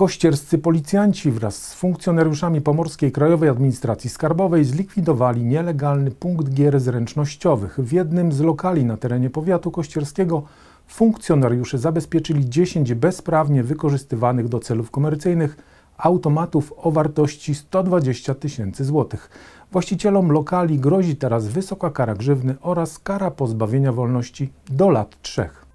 Kościerscy policjanci wraz z funkcjonariuszami Pomorskiej Krajowej Administracji Skarbowej zlikwidowali nielegalny punkt gier zręcznościowych. W jednym z lokali na terenie powiatu kościerskiego funkcjonariusze zabezpieczyli 10 bezprawnie wykorzystywanych do celów komercyjnych automatów o wartości 120 tysięcy złotych. Właścicielom lokali grozi teraz wysoka kara grzywny oraz kara pozbawienia wolności do lat trzech.